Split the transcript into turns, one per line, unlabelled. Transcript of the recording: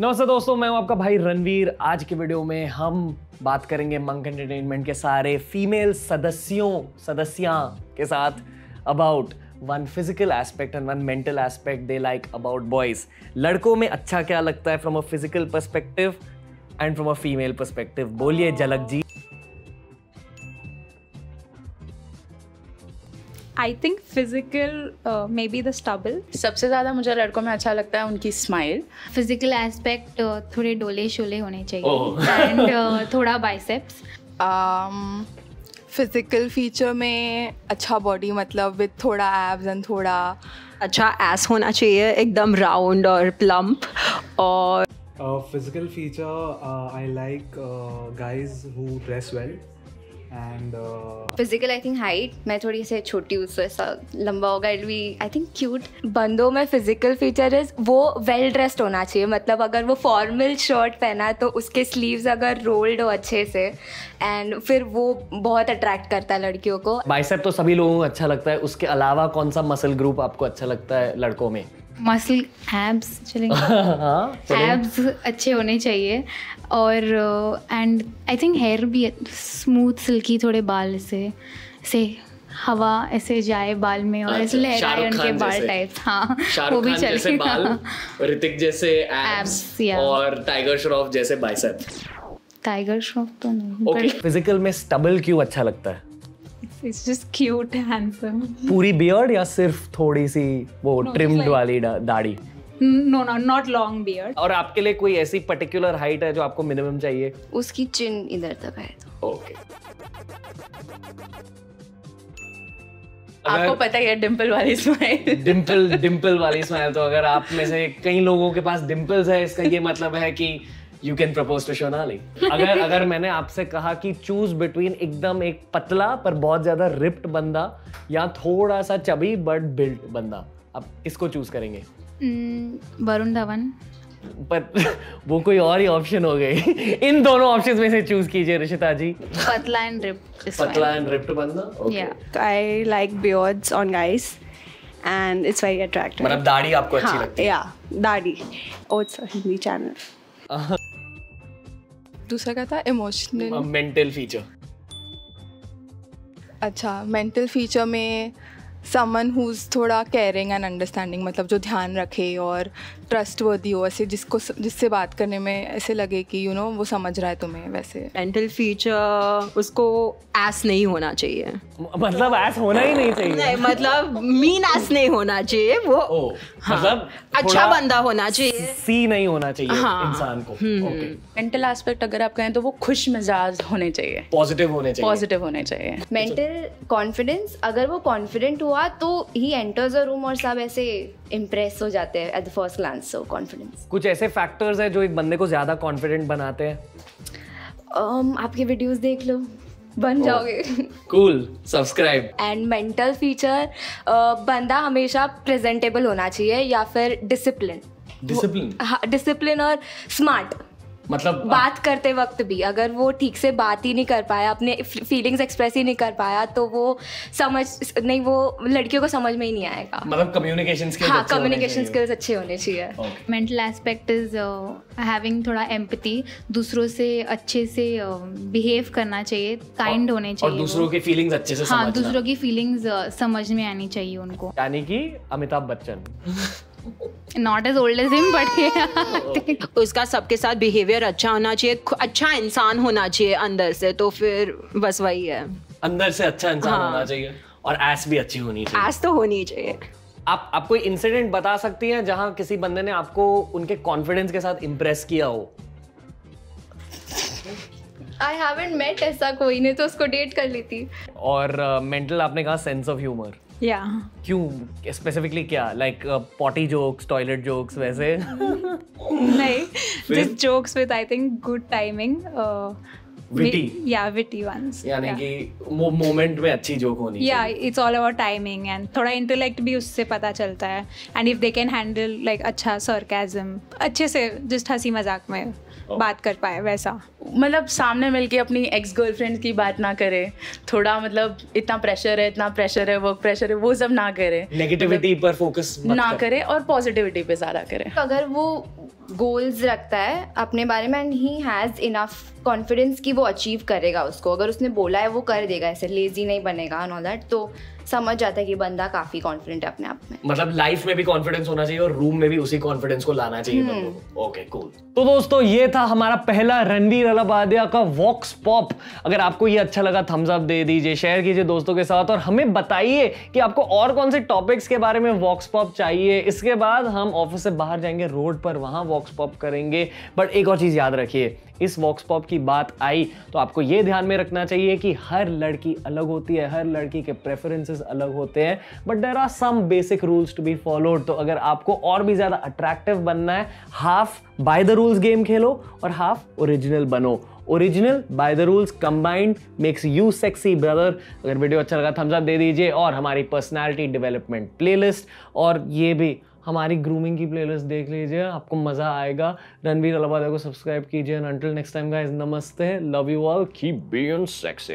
नमस्ते दोस्तों, मैं हूँ आपका भाई रणवीर। आज के वीडियो में हम बात करेंगे मंक एंटरटेनमेंट के सारे फीमेल सदस्यों, सदस्या के साथ about one physical aspect and one mental aspect they like about boys लड़कों में अच्छा क्या लगता है from a physical perspective and from a female perspective बोलिए, Jhalak ji.
I think physical may be the stubble
सबसे ज़्यादा मुझे लड़कों में अच्छा लगता है उनकी स्माइल
फ़िज़िकल एस्पेक्ट थोड़े डोले शोले होने चाहिए एंड थोड़ा बाइसेप्स
फ़िज़िकल फीचर में अच्छा बॉडी मतलब विद थोड़ा एब्स एंड थोड़ा
अच्छा एस होना चाहिए एकदम राउंड और प्लम्प और
Uh, physical feature, uh, I like uh, guys uh,
physical I think height मैं थोड़ी से छोटी हूँ so ऐसा लंबा होगा it be I think cute बंदों में फ़िज़िकल फीचर इज़ वो वेल ड्रेस्ड होना चाहिए मतलब अगर वो फॉर्मल शर्ट पहना है तो उसके स्लीव्स अगर रोल्ड हो अच्छे से एंड फिर वो बहुत अट्रैक्ट करता है लड़कियों को।
बाइसेप तो सभी लोगों को अच्छा लगता है उसके अलावा कौन सा मसल ग्रुप आपको अच्छा लगता है लड़कों में?
मसल एब्स चलेंगे।
हाँ
एब्स अच्छे होने चाहिए। और एंड आई थिंक हेयर भी स्मूथ सिल्की थोड़े बाल से ऐसे हवा ऐसे जाए बाल में और ऐसे
अच्छा,
लहराए उनके बाल
जैसे।
टाइप्स हाँ वो भी
खान जैसे बाल ऋतिक जैसे एब्स और टाइगर श्रॉफ जैसे बाइसेप
टाइगर श्रॉफ तो नहीं
ओके फ़िज़िकल में स्टबल क्यों अच्छा लगता है?
इट्स जस्ट क्यूट हैंडसम
पूरी बियर्ड या सिर्फ़ थोड़ी सी वो ट्रिम्ड वाली दाढ़ी?
No no not long beard
और आपके लिए कोई ऐसी पर्टिकुलर हाइट है जो आपको मिनिमम चाहिए?
उसकी चिन इधर तक है। तो
ओके
आपको पता ही है डिम्पल वाली स्माइल
डिम्पल डिम्पल वाली स्माइल तो अगर आप में से कई लोगों के पास डिम्पल्स है इसका ये मतलब है कि you can propose to Sonali अगर अगर मैंने आपसे कहा कि चूज़ बिटवीन एकदम एक पतला पर बहुत ज़्यादा रिप्ड बंदा या थोड़ा सा चबी बट बिल्ड बंदा आप किसको चूज़ करेंगे?
Hmm, वरुण धवन।
पर वो कोई और ही ऑप्शन हो गई इन दोनों ऑप्शंस में से चूज़ कीजिए ऋषिता जी।
पतला एंड रिप
पतला एंड रिप्ड बंदा ओके
या
I like beards on guys and it's very attractive
मतलब दाढ़ी आपको अच्छी लगती है?
या दाढ़ी। ओ इट्स हिंदी चैनल
दूसरा क्या था? इमोशनल
मेंटल फीचर
अच्छा मेंटल फीचर में समन हुज थोड़ा केयरिंग एंड अंडरस्टैंडिंग मतलब जो ध्यान रखे और ट्रस्ट वर्दी हो ऐसे जिसको जिससे बात करने में ऐसे लगे कि यू you नो know, वो समझ रहा है तुम्हें वैसे।
मेंटल फीचर उसको एस नहीं होना चाहिए।
मतलब ऐसा होना ही नहीं चाहिए।
नहीं मतलब मीन एस नहीं होना चाहिए वो
ओ हाँ, मतलब
अच्छा बंदा होना चाहिए।
सी नहीं होना चाहिए
हाँ।
इंसान को। ओके।
मेंटल एस्पेक्ट अगर आप कहें तो वो खुश मिजाज होने चाहिए।
पॉजिटिव होने चाहिए।
पॉजिटिव होने चाहिए।
मेंटल कॉन्फिडेंस अगर वो कॉन्फिडेंट हुआ तो ही एंटर्स अ रूम और सब ऐसे इम्प्रेस हो जाते हैं at the first glance so confidence
कुछ ऐसे फैक्टर्स हैं जो एक बंदे को ज़्यादा कॉन्फिडेंट बनाते हैं?
Um, आपके वीडियोस देख लो बन oh. जाओगे.
Cool subscribe
and mental feature बंदा हमेशा प्रेजेंटेबल होना चाहिए या फिर डिसिप्लिन
डिसिप्लिन
हाँ डिसिप्लिन और स्मार्ट
मतलब
बात करते वक्त भी अगर वो ठीक से बात ही नहीं कर पाया अपने फीलिंग्स एक्सप्रेस ही नहीं कर पाया तो वो समझ नहीं वो लड़कियों को समझ में ही नहीं आएगा।
मतलब कम्युनिकेशन स्किल्स
हाँ कम्युनिकेशन स्किल्स अच्छे होने चाहिए।
मेंटल एस्पेक्ट इज़ हैविंग थोड़ा एम्पति दूसरों से अच्छे से बिहेव करना चाहिए काइंड होने चाहिए
और
चाहिए
दूसरों की फीलिंग्स अच्छे से
हाँ दूसरों की फीलिंग्स समझ में आनी चाहिए उनको।
यानी कि Amitabh Bachchan.
Not as old as him but
उसका सबके साथ बिहेवियर अच्छा होना चाहिए अच्छा इंसान होना चाहिए अंदर से तो फिर बस वही है।
अंदर से अच्छा इंसान
हाँ।
होना चाहिए और एस भी अच्छी होनी चाहिए।
एस तो होनी चाहिए।
आप आप कोई इंसिडेंट बता सकती हैं जहाँ किसी बंदे ने आपको उनके कॉन्फिडेंस के साथ इम्प्रेस किया हो?
आई हैवंट मेट ऐसा कोई नहीं तो उसको डेट कर ली थी
और मेंटल uh, आपने कहा सेंस ऑफ़ ह्यूमर
या
क्यों? स्पेसिफिकली क्या? Like potty jokes toilet jokes वैसे?
नहीं just jokes with I think good timing uh,
Witty?
yeah witty ones.
यानी
yeah.
कि वो मोमेंट में अच्छी जोक होनी
या it's all about timing and थोड़ा इंटेलेक्ट भी उससे पता चलता है। And if they can handle like अच्छा सरकाजम अच्छे से जस्ट हँसी मज़ाक में। बात कर पाए वैसा।
मतलब सामने मिलके अपनी एक्स गर्लफ्रेंड की बात ना करे। थोड़ा मतलब इतना प्रेशर है इतना प्रेशर है वर्क प्रेशर है वो सब ना करे।
नेगेटिविटी पर फोकस
ना करे। और पॉजिटिविटी पे ज़्यादा करे।
तो अगर वो गोल्स रखता है अपने बारे में and he has enough confidence कि वो अचीव करेगा उसको। अगर उसने बोला है वो कर देगा ऐसे लेजी नहीं बनेगा एंड ऑल दैट तो समझ जाता है कि बंदा काफ़ी कॉन्फिडेंट है अपने आप में।
मतलब लाइफ में भी कॉन्फिडेंस होना चाहिए और रूम में भी उसी कॉन्फिडेंस को लाना चाहिए ओके कूल तो दोस्तों ये था हमारा पहला रणवीर अलाबादिया का वॉक्स पॉप अगर आपको ये अच्छा लगा थम्स अप दे दीजिए शेयर कीजिए दोस्तों के साथ और हमें बताइए कि आपको और कौन से टॉपिक्स के बारे में वॉक्स पॉप चाहिए। इसके बाद हम ऑफ़िस से बाहर जाएँगे रोड पर वहाँ वॉक्स पॉप करेंगे। बट एक और चीज़ याद रखिए इस वॉक्स पॉप की बात आई तो आपको ये ध्यान में रखना चाहिए कि हर लड़की अलग होती है हर लड़की के प्रेफरेंसेस अलग होते हैं but there are some basic rules to be followed तो अगर आपको और भी ज़्यादा अट्रैक्टिव बनना है half by the rules game खेलो और हाफ़ ओरिजिनल बनो। Original by the rules combined makes you sexy brother अगर वीडियो अच्छा लगा थम्स अप दे दीजिए और हमारी पर्सनालिटी डेवलपमेंट प्लेलिस्ट और ये भी हमारी ग्रूमिंग की प्लेलिस्ट देख लीजिए, आपको मज़ा आएगा। रणवीर अलाबाद को सब्सक्राइब कीजिए। अंटिल नेक्स्ट टाइम गाइस नमस्ते। Love you all keep being sexy